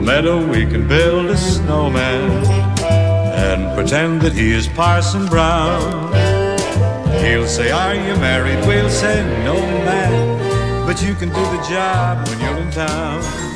The meadow we can build a snowman and pretend that he is Parson Brown. He'll say, Are you married? We'll say, No, man. But you can do the job when you're in town.